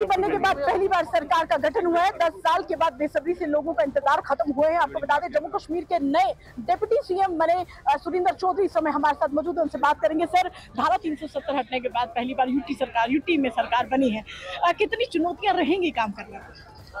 बनने के बाद पहली बार सरकार का गठन हुआ है। दस साल के बाद बेसब्री से लोगों का इंतज़ार खत्म हुए हैं। आपको बता दें जम्मू कश्मीर के नए डिप्टी सीएम बने सुरेंद्र चौधरी समय हमारे साथ मौजूद है। उनसे बात करेंगे। सर, धारा 370 हटने के बाद पहली बार यूटी सरकार यूटी में सरकार बनी है। कितनी चुनौतियाँ रहेंगी काम करने में?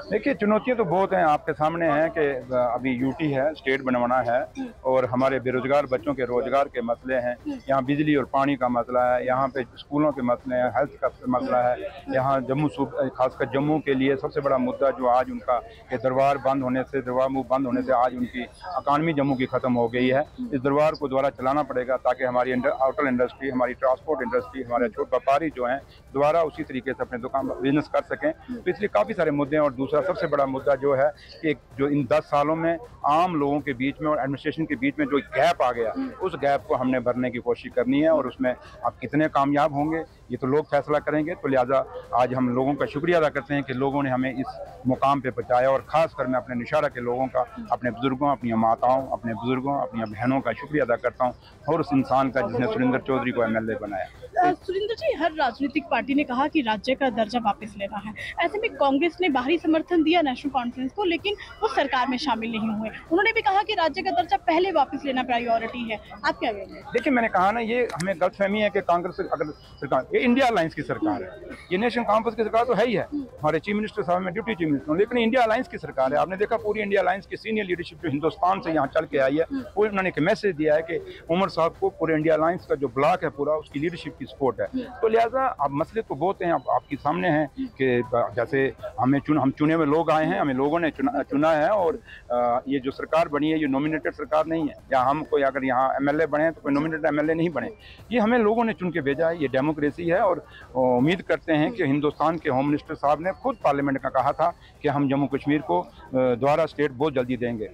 देखिए, चुनौतियाँ तो बहुत हैं। आपके सामने हैं कि अभी यूटी है स्टेट बनवाना है और हमारे बेरोजगार बच्चों के रोज़गार के मसले हैं। यहाँ बिजली और पानी का मसला है, यहाँ पे स्कूलों के मसले हैं हेल्थ का मसला है, यहाँ जम्मू खासकर जम्मू के लिए सबसे बड़ा मुद्दा जो आज उनका कि दरबार बंद होने से, दरबार मुँह बंद होने से आज उनकी अकानमी जम्मू की ख़त्म हो गई है। इस दरबार को दोबारा चलाना पड़ेगा ताकि हमारी आउटर इंडस्ट्री हमारी ट्रांसपोर्ट इंडस्ट्री हमारे छोटे व्यापारी जो हैं, दोबारा उसी तरीके से अपने दुकान बिज़नेस कर सकें। तो इसलिए काफ़ी सारे मुद्दे और दूसरा सबसे बड़ा मुद्दा जो है कि जो इन दस सालों में आम लोगों के बीच में और एडमिनिस्ट्रेशन के बीच में जो गैप आ गया उस गैप को हमने भरने की कोशिश करनी है और उसमें आप कितने कामयाब होंगे ये तो लोग फैसला करेंगे। तो लिहाजा आज हम लोगों का शुक्रिया अदा करते हैं कि लोगों ने हमें इस मुकाम पे पहुँचाया और ख़ास कर मैं अपने निशारा के लोगों का अपने बुज़ुर्गों अपनी माताओं अपने बुज़ुर्गों अपनी बहनों का शुक्रिया अदा करता हूँ और उस इंसान का जिसने सुरेंद्र चौधरी को एमएलए बनाया। सुरेंद्र जी हर राजनीतिक पार्टी ने कहा कि राज्य का दर्जा वापस लेना है। ऐसे में कांग्रेस ने बाहरी समर्थन दिया नेशनल कॉन्फ्रेंस को लेकिन वो सरकार में शामिल नहीं हुए। उन्होंने भी कहा कि राज्य का दर्जा पहले वापस लेना प्रायोरिटी है। आप क्या कहेंगे देखिए मैंने कहा ना ये हमें गलतफहमी है कि कांग्रेस अगर सरकार ये इंडिया अलायंस की सरकार है। ये नेशनल कॉन्फ्रेंस की सरकार तो है ही है। हमारे चीफ मिनिस्टर साहब में डिप्टी चीफ मिनिस्टर लेकिन इंडिया अलायंस की सरकार है। आपने देखा पूरी इंडिया अलायंस की सीनियर लीडरशिप जो हिंदुस्तान से यहाँ चल के आई है वो उन्होंने एक मैसेज दिया है कि उमर साहब को पूरे इंडिया अलायंस का जो ब्लॉक है पूरा उसकी लीडरशिप की सपोर्ट है। तो लिहाजा आप मसले तो बहुत हैं आप, आपके सामने हैं कि जैसे हमें चुन हम चुने हुए लोग आए हैं, हमें लोगों ने चुना चुना है और ये जो सरकार बनी है, ये नॉमिनेटेड सरकार नहीं है। या हम कोई अगर यहाँ एम एमएलए बने तो कोई नॉमिनेटेड एमएलए नहीं बने। ये हमें लोगों ने चुन के भेजा है, ये डेमोक्रेसी है और उम्मीद करते हैं कि हिंदुस्तान के होम मिनिस्टर साहब ने खुद पार्लियामेंट का कहा था कि हम जम्मू कश्मीर को दोबारा स्टेट बहुत जल्दी देंगे।